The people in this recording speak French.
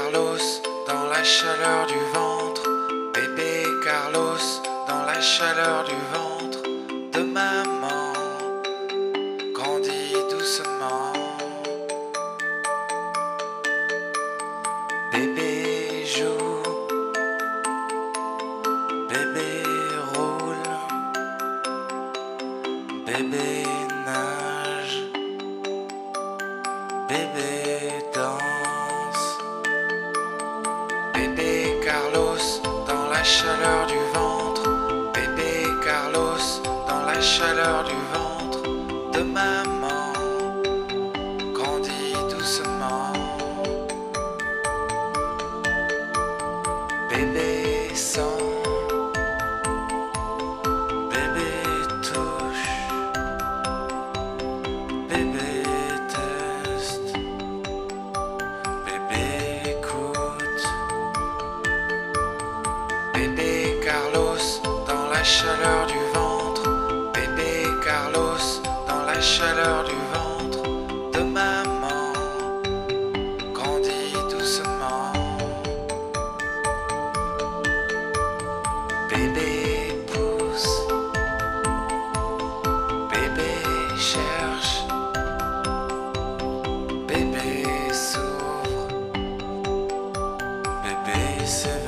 Carlos dans la chaleur du ventre. Bébé Carlos dans la chaleur du ventre de maman. Grandis doucement. Bébé joue. Bébé roule. Bébé nage. Bébé. chaleur du ventre de maman grandit doucement. Bébé pousse, bébé cherche, bébé s'ouvre, bébé se